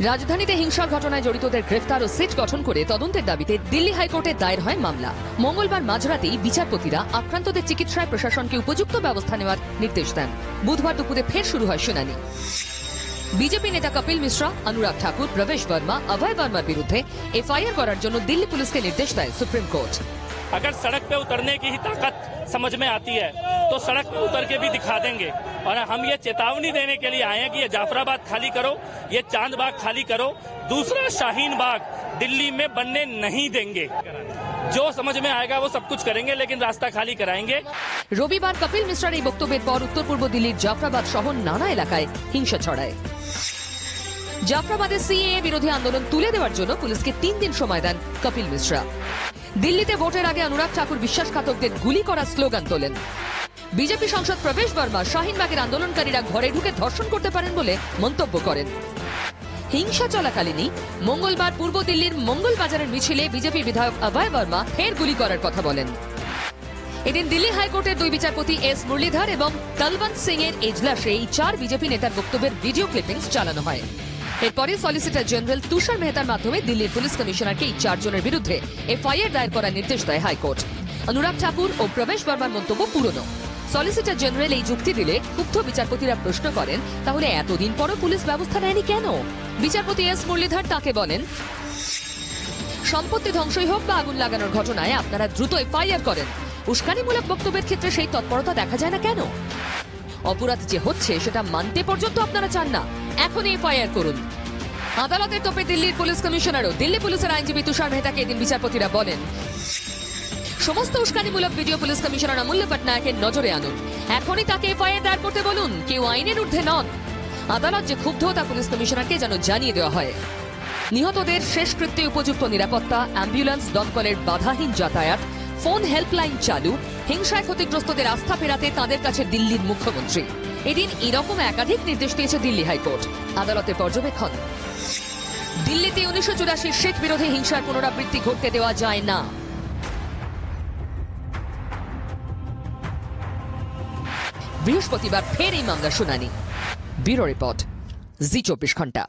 রাজধানীতে হিংসার ঘটনায় জড়িতদের গ্রেফতার ও সিট গঠন করে তদন্তের দাবিতে দিল্লি হাইকোর্টে দায়ের হয় মামলা মঙ্গলবার মাঝরাতেই বিচারপতিরা আক্রান্তদের চিকিৎসায় প্রশাসনকে উপযুক্ত ব্যবস্থা নেওয়ার নির্দেশ দেন বুধবার দুপুরে ফের শুরু হয় শুনানি বিজেপি নেতা কপিল মিশ্রা অনুরাগ ঠাকুর প্রবেশ বর্মা অভয় বর্মার বিরুদ্ধে এফআইআর করার জন্য দিল্লি পুলিশকে নির্দেশ দেয় সুপ্রিম কোর্ট अगर सड़क पे उतरने की ही ताकत समझ में आती है तो सड़क पे उतर के भी दिखा देंगे और हम ये चेतावनी देने के लिए आए हैं कि ये जाफराबाद खाली करो ये चांद बाग खाली करो दूसरा शाहीन बाग दिल्ली में बनने नहीं देंगे जो समझ में आएगा वो सब कुछ करेंगे लेकिन रास्ता खाली कराएंगे রবিবার কপিল মিশ্রার এই বক্তব্যের পর উত্তর পূর্ব দিল্লির জাফরাবাদ সহ নানা এলাকায় হিংসা ছড়ায় জাফরাবাদে সিএএ বিরোধী আন্দোলন তুলে দেওয়ার জন্য পুলিশকে তিন দিন সময় দেন কপিল মিশ্রা দিল্লিতে ভোটের আগে অনুরাগ ঠাকুর বিশ্বাসঘাতকদের গুলি করার স্লোগান তোলেন বিজেপি সংসদ প্রবেশ বর্মা শাহিনবাগের আন্দোলনকারীরা ঘরে ঢুকে ধর্ষণ করতে পারেন বলে মন্তব্য করেন। হিংসা চলাকালীনই মঙ্গলবার পূর্ব দিল্লির মঙ্গল বাজারের মিছিলে বিজেপি বিধায়ক অভয় বর্মা ফের গুলি করার কথা বলেন। এদিন দিল্লি হাইকোর্টের দুই বিচারপতি এস মুরলীধর এবং তলবন্ত সিং এর এজলাসে এই চার বিজেপি নেতার বক্তব্যের ভিডিও ক্লিপিংস চালানো হয়। এরপরে সলিসিটর জেনারেল তুষার মেহতার মাধ্যমে দিল্লির পুলিশ কমিশনারকে এই চারজনের বিরুদ্ধে এফআইআর দায়ের করার নির্দেশ দেয় হাইকোর্ট। অনুরাগ ঠাকুর ও প্রবেশ বর্মার মন্তব্য পুরনো। সলিসিটর জেনারেল এই যুক্তি দিলে ক্ষুব্ধ বিচারপতিরা প্রশ্ন করেন, তাহলে এতদিন পরও পুলিশ ব্যবস্থা নেয়নি কেন? বিচারপতি এস মুরলীধর তাকে বলেন, সম্পত্তি ধ্বংসই হোক বা আগুন লাগানোর ঘটনায় আপনারা দ্রুত এফআইআর করেন। উস্কানিমূলক বক্তব্যের ক্ষেত্রে সেই তৎপরতা দেখা যায় না কেন? অপরাধ যে হচ্ছে, সেটা মানতে পর্যন্ত আপনারা চান না। এখনই এফআইআর করুন। আদালতের তোপে দিল্লির পুলিশ কমিশনারও দিল্লি পুলিশের আইনজীবী তুষার মেহতাকে এদিন বিচারপতিরা বলেন সমস্ত উস্কানিমূলক ভিডিও পুলিশ কমিশনার অমূল্য পটনায়কের নজরে আনুন। এখনই তাকে এফআইআর দায়ের করতে বলুন। কেউ আইনের ঊর্ধ্বে নন। আদালত যে ক্ষুব্ধ তা পুলিশ কমিশনারকে যেন জানিয়ে দেওয়া হয়। নিহতদের শেষকৃত্যে উপযুক্ত নিরাপত্তা, অ্যাম্বুলেন্স, দমকলের বাধাহীন যাতায়াত, ফোন হেল্পলাইন চালু, হিংসায় ক্ষতিগ্রস্তদের আস্থা ফেরাতে তাদের কাছে দিল্লির মুখ্যমন্ত্রী। এদিন এরকম একাধিক নির্দেশ দিয়েছে দিল্লি হাইকোর্ট। আদালতে পর্যবেক্ষণ। দিল্লিতে উনিশশো চুরাশির শেখ বিরোধী হিংসার পুনরাবৃত্তি ঘটতে দেওয়া যায় না। বৃহস্পতিবার ফের এই মামলার শুনানি। ব্যুরো রিপোর্ট জি চব্বিশ ঘণ্টা।